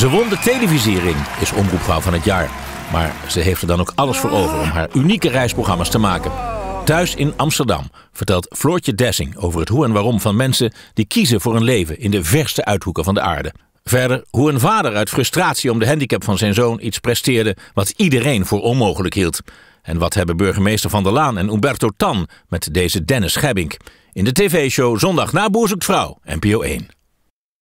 Ze won de televisiering, is omroepvrouw van het jaar. Maar ze heeft er dan ook alles voor over om haar unieke reisprogramma's te maken. Thuis in Amsterdam vertelt Floortje Dessing over het hoe en waarom van mensen die kiezen voor een leven in de verste uithoeken van de aarde. Verder hoe een vader uit frustratie om de handicap van zijn zoon iets presteerde wat iedereen voor onmogelijk hield. En wat hebben burgemeester Van der Laan en Umberto Tan met deze Dennis Gebbink? In de tv-show Zondag na Boer zoekt vrouw, NPO 1.